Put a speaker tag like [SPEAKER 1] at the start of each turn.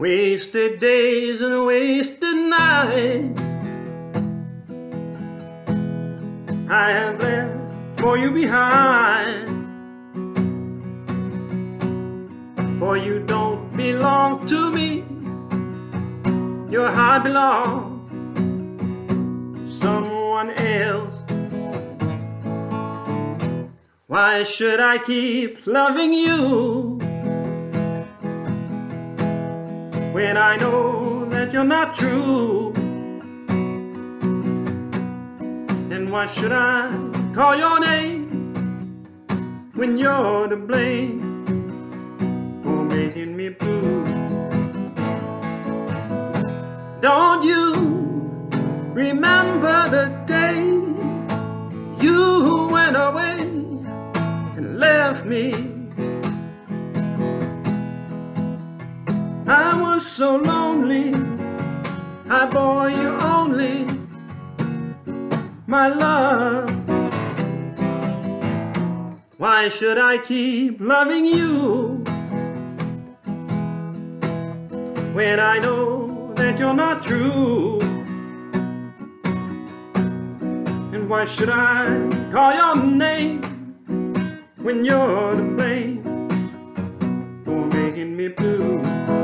[SPEAKER 1] Wasted days and wasted nights. I have left for you behind. For you don't belong to me. Your heart belongs someone else. Why should I keep loving you when I know that you're not true? Then why should I call your name when you're to blame for making me blue? Don't you remember the day you went away and left me? So lonely, I bore you only my love. Why should I keep loving you when I know that you're not true? And why should I call your name when you're to blame for making me blue?